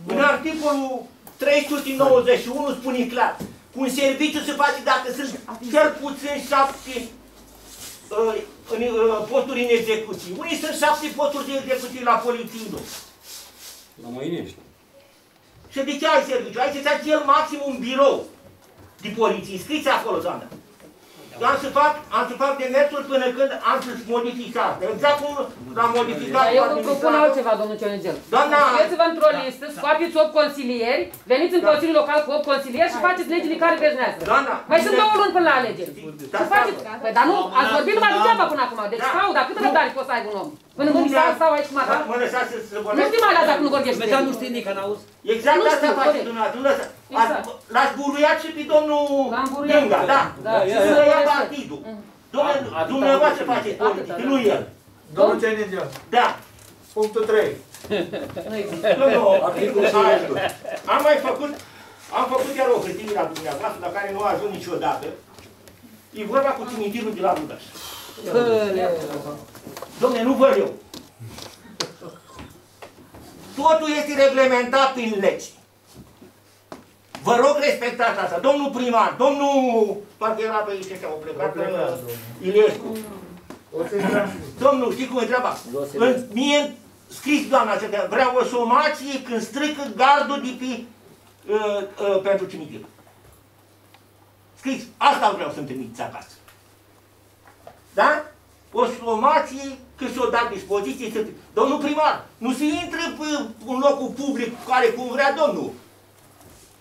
În articolul 391 spune clar. Cu un serviciu se face dacă sunt cel puțin șapte uh, în, uh, posturi în execuție. Unii sunt șapte posturi de execuție la poliție. La Moinești. Și de ce ai serviciu? Ai să ai cel maxim un birou de poliție. Scriți acolo, doamnă. Eu am să fac, am să fac demersul până când am să modific asta. Exact cum l-am modificat Dar cu eu vă propun administratorul. altceva, domnul Cionegel. Doamna- Scrieți-vă într-o listă, scoateți 8 consilieri, veniți în Da. Consiliul Local cu 8 consilieri și faceți legile care vreți dumneavoastră. Doamna, Mai sunt bine. două luni până la alegeri. Da, Și faceți... Păi, dar nu, ați vorbit numai degeaba până acum. Deci, Da. stau, dar câtă răbdare poți să ai un om? Până Nu când mi-a- stau, stau aici cu mata? Mă lăsați să, să Nu vorbesc. știi mai la dacă nu vorbești. Dar nu știi nici, n-auzi? Exact Nu asta știu, face corect. dumneavoastră. Nu lăsa. Exact. Ați- L-ați buruiat și pe domnul L-am buruiat. Dânga, da. Da, Și ia, să ia. ia partidul. Domnule, Atâta dumneavoastră lucru. faceți Atâta, politică, da. nu el. Domnul Cenegel, Da. punctul 3. Domnul, Articolul așa. 52. Am mai făcut, am făcut iar o hârtie la dumneavoastră, la care nu a ajuns niciodată. E vorba cu cimitirul de la Budaș. Domne, nu văd eu. Totul este reglementat prin legi. Vă rog respectați asta. Domnul primar, domnul, parcă era pe aici, ăștia, au plecat, Au plecat, uh, domnul. Iliescu. O să-i transmit. Domnul, știi cum e treaba? În, mie, scris doamna aceea, vreau o somație când strică gardul de pe, uh, uh, pentru cimitir. Scris, asta vreau să-mi trimiteți acasă. Da? O somație că și-o dat dispoziție să... Domnul primar, nu se intră pe un locul public care cum vrea domnul.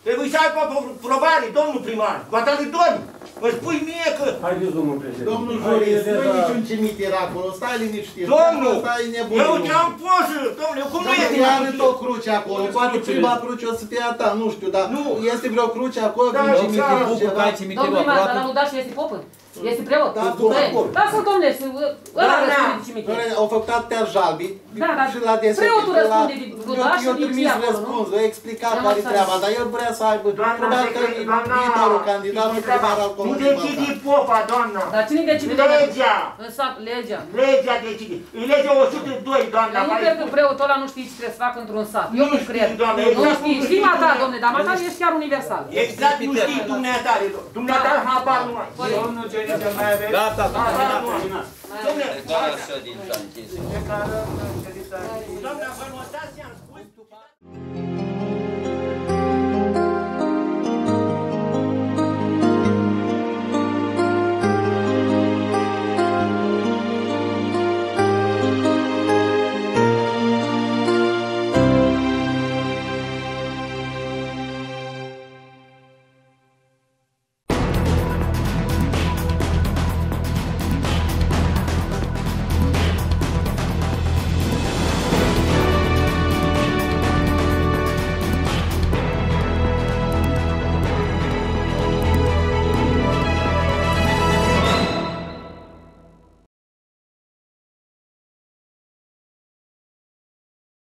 Trebuie să aibă pro- probare, domnul primar, cu atât de domn. Mă spui mie că Haideți, domnul președinte. Domnul jurist, nu e niciun cimitir acolo, stai liniștit. Domnul, Asta e eu nebunul. ce-am pus, domnule, cum nu este? Domnul, are tot cruce acolo, poate prima cruce o să fie a ta, nu știu, dar Nu. este vreo cruce acolo, Da, vreun da, cimitir, da. ceva. Domnul primar, dar la Ludaș este popă? Este preot? Da, Băi, bun. Lasă-l, domnule, să... Ăla Da, da. răspunde de cimitir. Doamne, Au făcut atâtea jalbi Da, dar și la deset. preotul răspunde de Budaș Eu și trimis lipsii acolo, nu? răspunsul, eu explicat Da, care asta treaba, e. dar el vrea să aibă, Doamna, probabil că secre- doamna, viitorul candidat nu primar al nu decide popa, doamna. Dar cine decide? Legea. În sat, legea. Legea decide. E legea 102, doamna. Eu nu cred că preotul ăla nu știe ce trebuie să facă într-un sat. Eu nu cred. Nu exact știi. Știi mata, domne, dar mata ești chiar universal. Exact, nu știi dumneata. Dumneata da. habar nu ai. Păi, Domnul Genice, mai aveți? Gata, doamna. Domnule, da, ședința închisă. Doamna, vă notați, am spus.